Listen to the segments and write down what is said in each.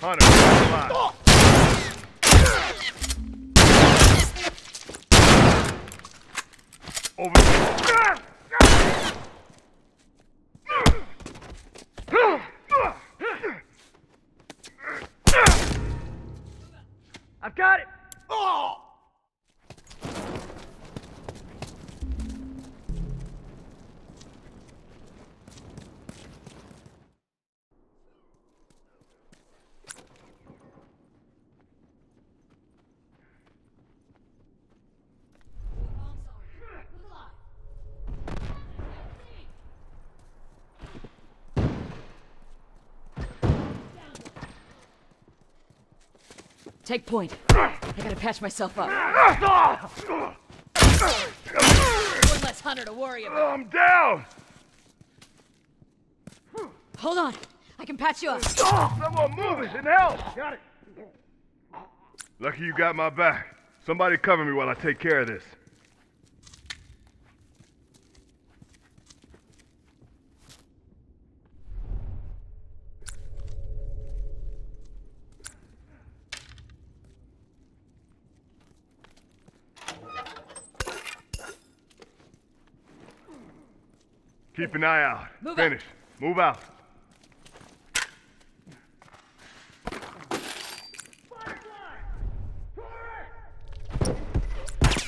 Hunter, Over Take point. I gotta patch myself up. One less hunter to worry about. I'm down. Hold on. I can patch you up. Someone move us and help. Got it. Lucky you got my back. Somebody cover me while I take care of this. Keep an eye out. Move out. Finish. Move out.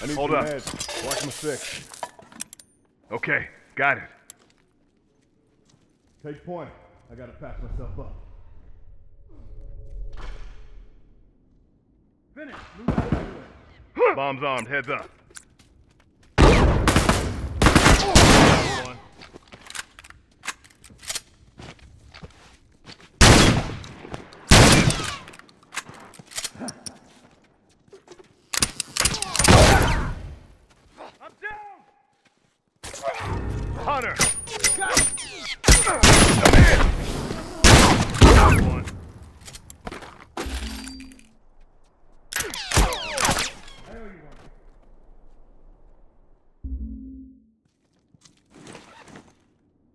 I need Hold some up. meds. Watch my six. Okay, got it. Take point. I gotta patch myself up. Finish. Move out of the way. Bombs armed, heads up. One. I'm down! Hunter! I'm in! One.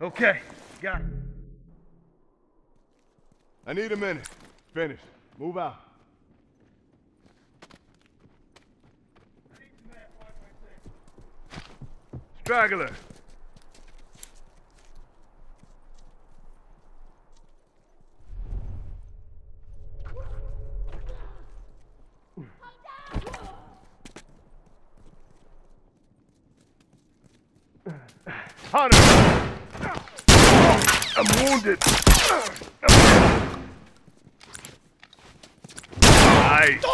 Okay, got it. I need a minute. Finish. Move out. Straggler. Hunter! I'm wounded. Nice.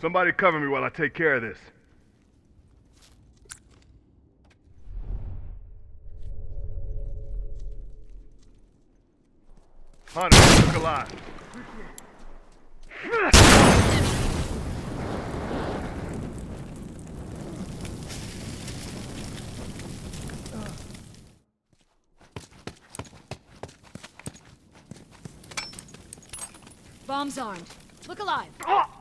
Somebody cover me while I take care of this. Hunter, look alive. Bombs armed. Look alive. Ah!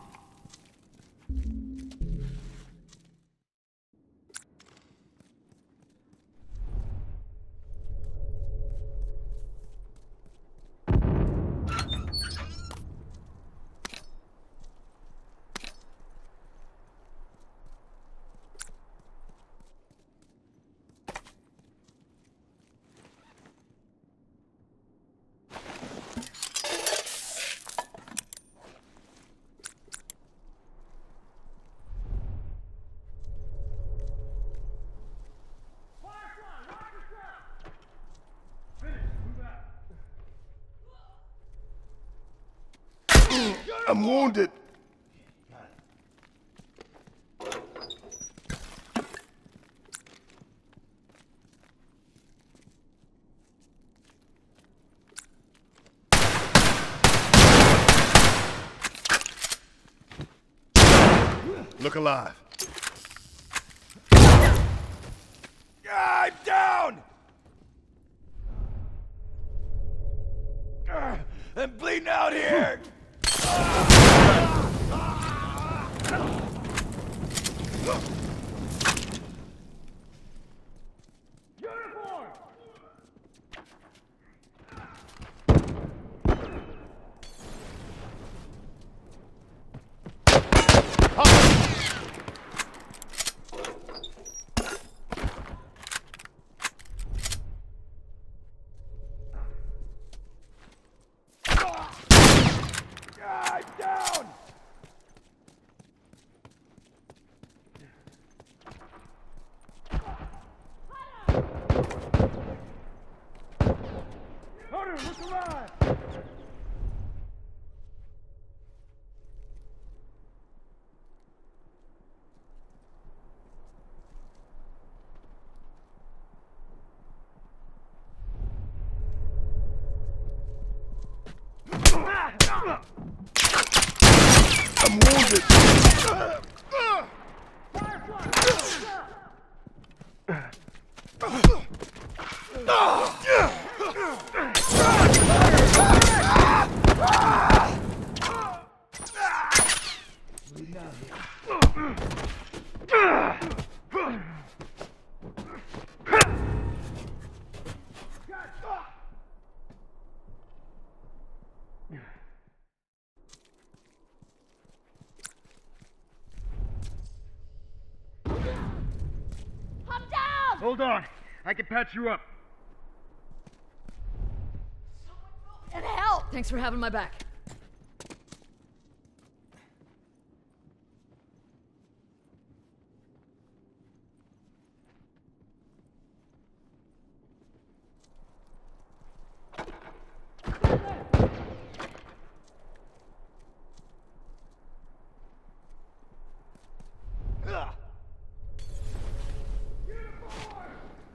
I'm wounded. Look alive. Ah, I'm down! Ah, I'm bleeding out here! Ah! I can patch you up. And help! Thanks for having my back.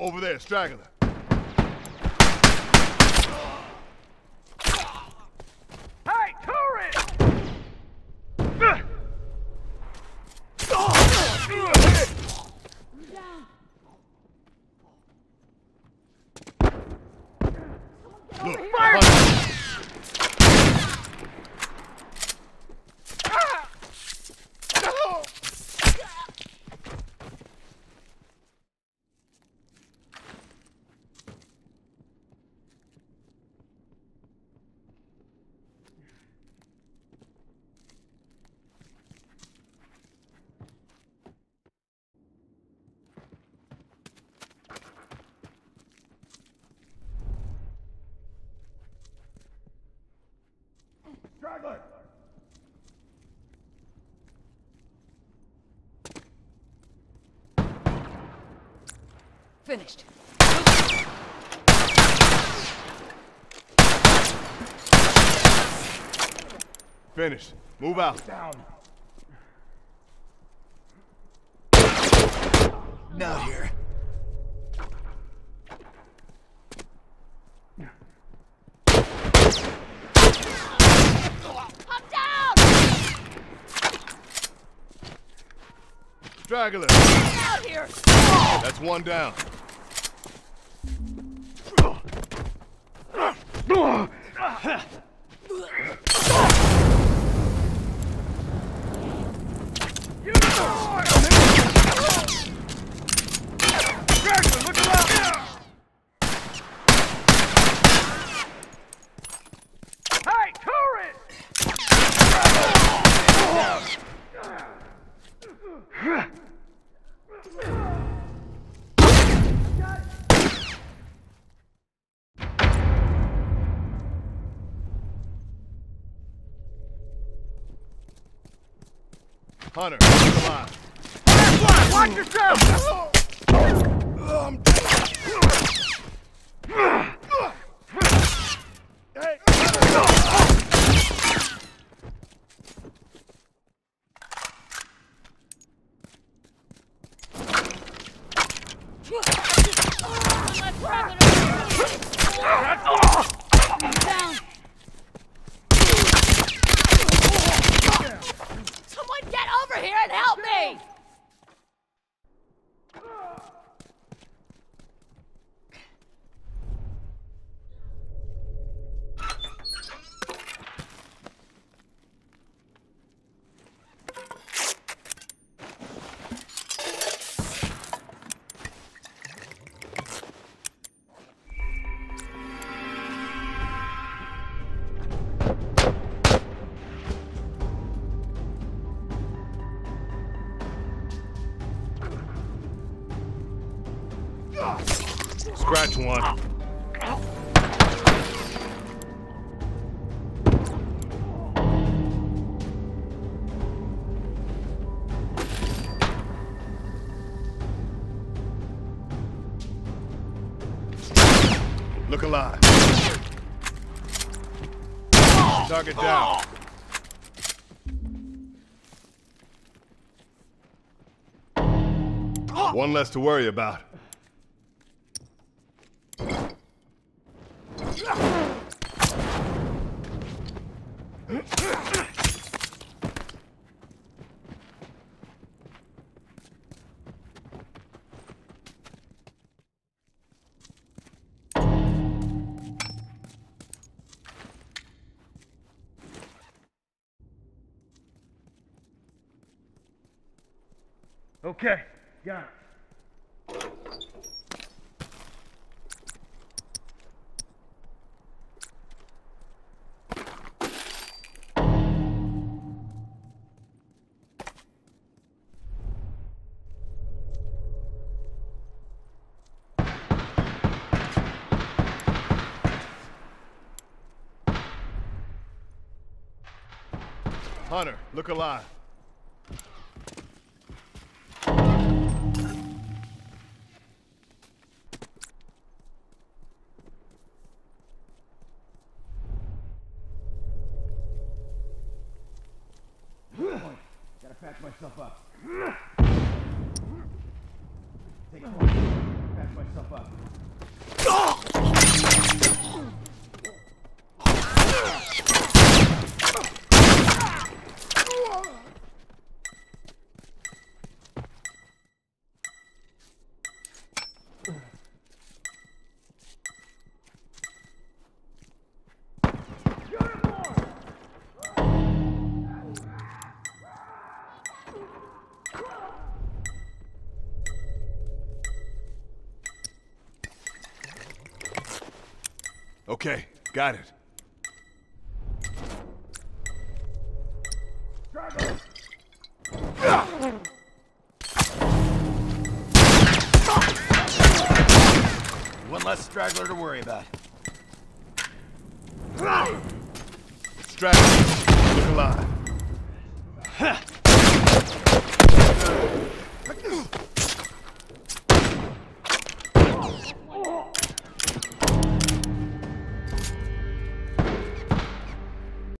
Over there, straggler. Hey, tourist! Look, Fire! Hunter. Straggler! Finished. Finished. Move out. Down. Not here. Straggler. Out here! That's one down. Hunter, come on. Firefly, watch yourself! Um, hey. One. Look alive. Target down. One less to worry about. Okay, got it. Hunter, look alive. Gotta patch myself up. Take point. Patch myself up. Okay, got it. One less straggler to worry about. Strategy. Look alive.